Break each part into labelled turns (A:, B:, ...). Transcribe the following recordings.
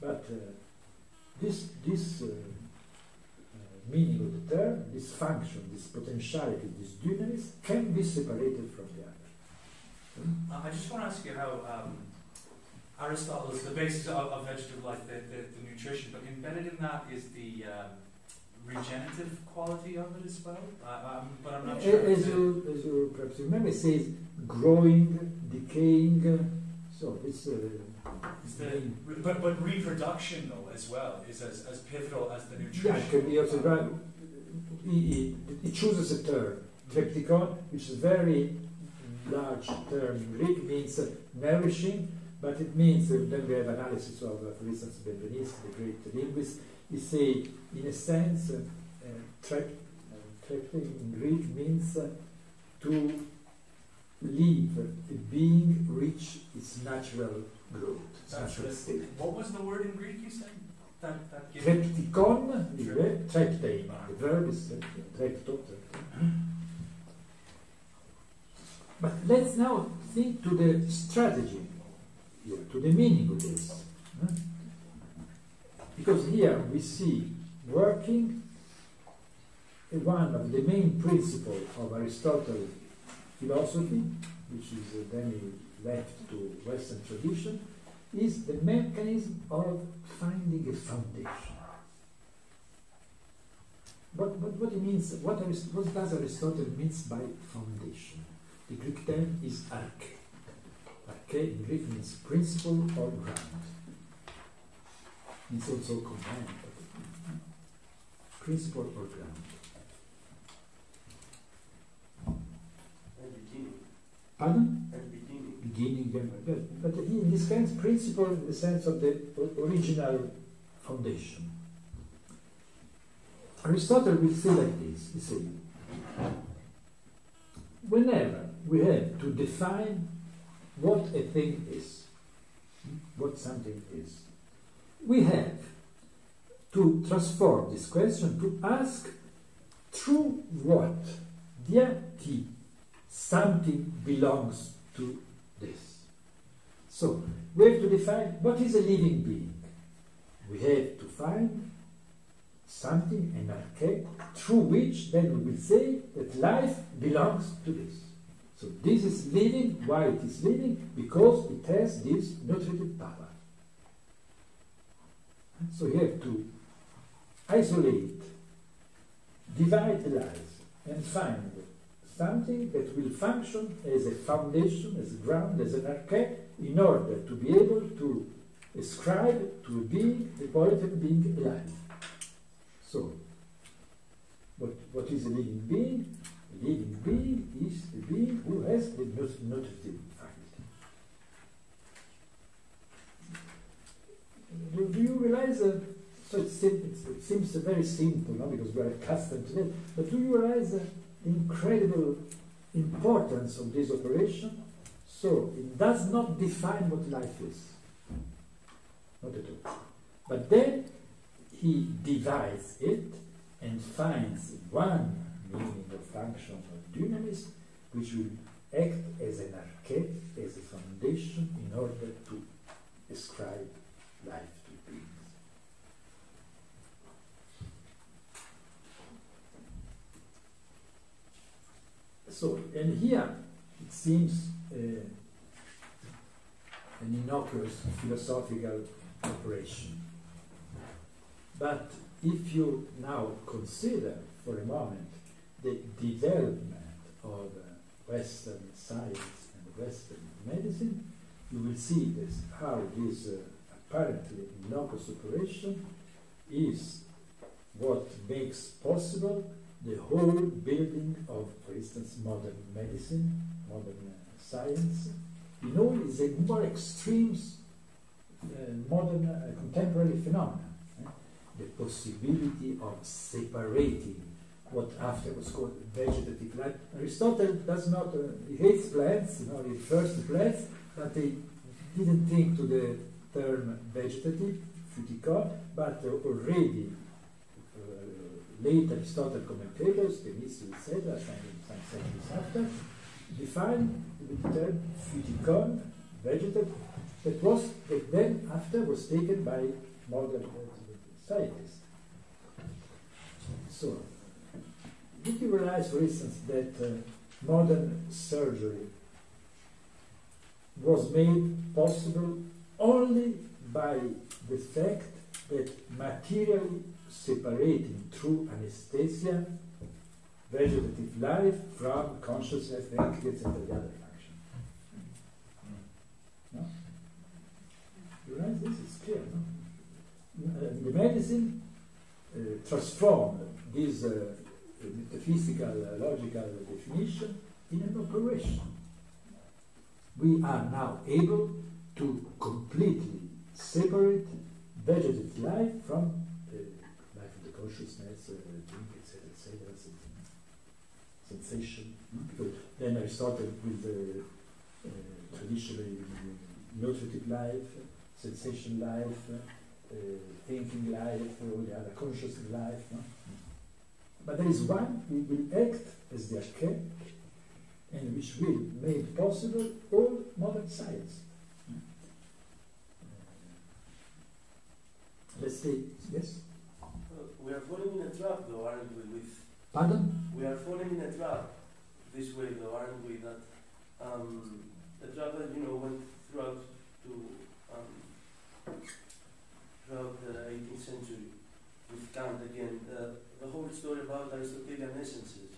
A: But uh, this, this uh, uh, meaning of the term, this function, this potentiality, this dunamis, can be separated from the other.
B: Uh, I just want to ask you how um, Aristotle's, the basis of, of vegetative life, the, the, the, nutrition, but embedded in that is the um, regenerative quality of it as well. Uh, um, but I'm not sure.
A: As you, as you perhaps remember, it says growing, decaying. So it's.
B: The, but, but reproduction, though, as well, is as, as pivotal as the nutrition.
A: Yeah, it can be also. Right. It, it, chooses a term, treptikon, which is a very large term in Greek, means uh, nourishing, but it means, uh, then we have analysis of, uh, for instance, Benveniste, the great linguist, he say, in a sense, uh, trep, in Greek means uh, to leave a being reach its natural growth, its natural state.
B: What was the word in Greek you said? That, that
A: Treptikon, treptein. The verb is trepto. But let's now think to the strategy here, to the meaning of this. Because here we see working one of the main principles of Aristotle philosophy, which is then left to Western tradition, is the mechanism of finding a foundation. What, what, what it means, what, what does Aristotle means by foundation? The Greek term is arche. Arche in Greek means principle or ground. It's also command, principle or ground. Pardon?
C: Beginning,
A: but, but in this sense, principle in the sense of the original foundation. Aristotle will say like this, he said, whenever we have to define what a thing is, what something is, we have to transform this question to ask through what, dia ti, something belongs to this. So, we have to define what is a living being. We have to find something, an arche, through which then we will say that life belongs to this. So this is living. Why it is living? Because it has this nutritive power. So you have to isolate, divide the life, and find something that will function as a foundation, as a ground, as an arche, in order to be able to ascribe to a being the quality of being alive. So, what, what is a living being? A living being is a being who has the nutritive faculty. Do, do you realize that? So it seems, it seems very simple, no? because we are accustomed to it. But do you realize that incredible importance of this operation. So it does not define what life is. Not at all. But then he divides it and finds one meaning of function of dunamis, which will act as an arche, as a foundation in order to describe life So, and here it seems uh, an innocuous philosophical operation. But if you now consider for a moment the development of uh, Western science and Western medicine, you will see this, how this uh, apparently innocuous operation is what makes possible the whole building of, for instance, modern medicine, modern uh, science, in all its more extreme uh, modern uh, contemporary phenomenon. Eh? The possibility of separating what after was called vegetative life. Aristotle does not, uh, he hates plants, you know, he refers to plants, but he didn't think to the term vegetative, phytikon, but uh, already late Aristotle commentators, Denisio, etc., some centuries after, defined the term phytikon, vegetative, that was that then after was taken by modern scientists. So, did you realize, for instance, that uh, modern surgery was made possible only by the fact that materially separating through anesthesia vegetative life from consciousness, then gets into the other function. No? You realize this is clear, no? Uh, the medicine uh, transformed this uh, metaphysical, uh, logical definition in an operation. We are now able to completely separate vegetative life from uh, life of the consciousness, uh, etc., etc., sensation. Then I started with the uh, traditionally nutritive life, sensation life, uh, thinking life, all the other conscious life. No? But there is one which will act as the arche and which will make possible all modern science. Let's say, yes?
C: Uh, we are falling in a trap, though, aren't we? With
A: Pardon?
C: we are falling in a trap this way, though, aren't we? That um, a trap that you know went throughout to um, throughout the 18th century with Kant again. Uh, the whole story about Aristotelian essences,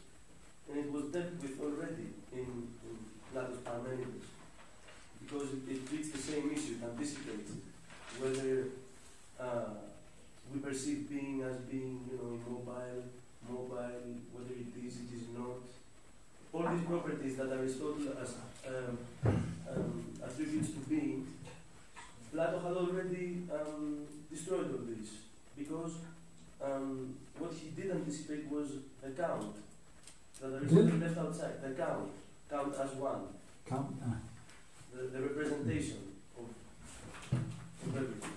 C: and it was dealt with already in, in Plato's Parmenides because it, it treats the same issue, it anticipates it, whether uh, we perceive being as being, you know, immobile, mobile, whether it is, it is not. All these properties that Aristotle as, um, um, attributes to being, Plato had already um, destroyed all this because um, what he did anticipate was the count that Aristotle left outside, the count, count as one,
A: Count. ah.
C: the, the representation of, of everything,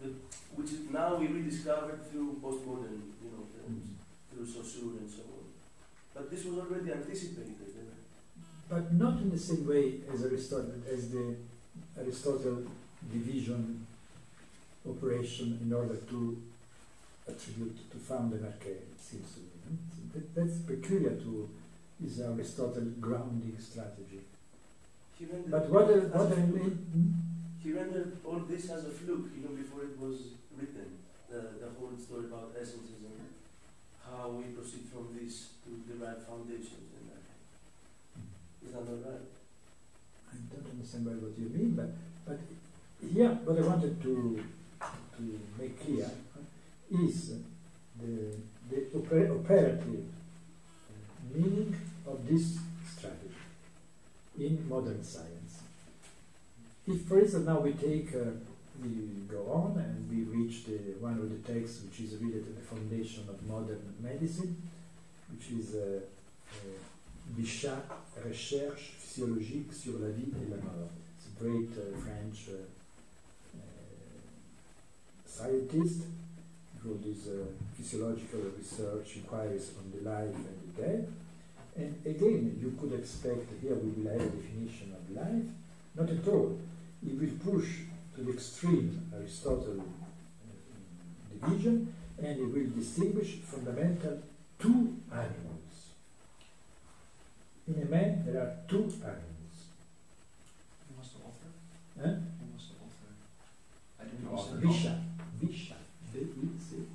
C: the, which is now we rediscovered through postmodern, you know, films, through Saussure and so on. But this was already anticipated.
A: But not in the same way as Aristotle, as the Aristotle division operation in order to attribute to found an arche, it seems to me. So that, that's peculiar to his Aristotle grounding strategy. But what,
C: as
A: what
C: a
A: I mean, hmm?
C: He rendered all this as a fluke you know, before it was written. The, the whole story about essences and how we proceed from this to derive foundations in that. Is that not right?
A: I don't understand well what you mean, but, but here what I wanted to, to make clear is the, the oper- operative uh, meaning of this strategy in modern science. If, for instance, now we take, uh, we go on and we reach the one of the texts which is really the foundation of modern medicine, which is uh, uh, Bichat, Recherche physiologique sur la vie et la mort. It's a great uh, French uh, scientist who uh, physiological research inquiries on the life and the death. And again, you could expect here we will have a definition of life. Not at all. He will push to the extreme Aristotle division and he will distinguish fundamental two animals. In a man, there are two animals.
B: Who was the author?
A: Huh?
B: Who was the author? I didn't
D: Author.
B: understand.
A: Visha. Visha. V-I-C.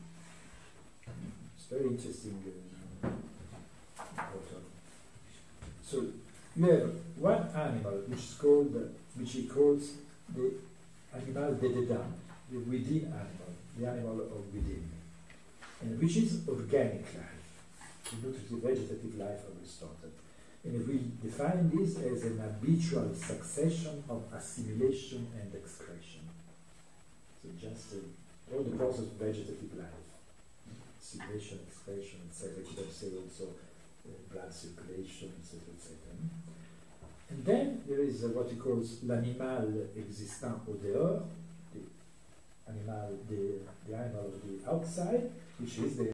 A: It's very interesting. Uh, author. So you have one animal which is called, which he calls the animal de dedans, the within animal, the animal of within, and which is organic life, nutritive vegetative life of Aristotle. And if we define this as an habitual succession of assimilation and excretion. So just uh, all the process of vegetative life, assimilation, excretion, etc. You could say also uh, blood circulation, etc., etc. And then there is uh, what he calls l'animal existant au dehors, the animal, the, the animal of the outside, which is the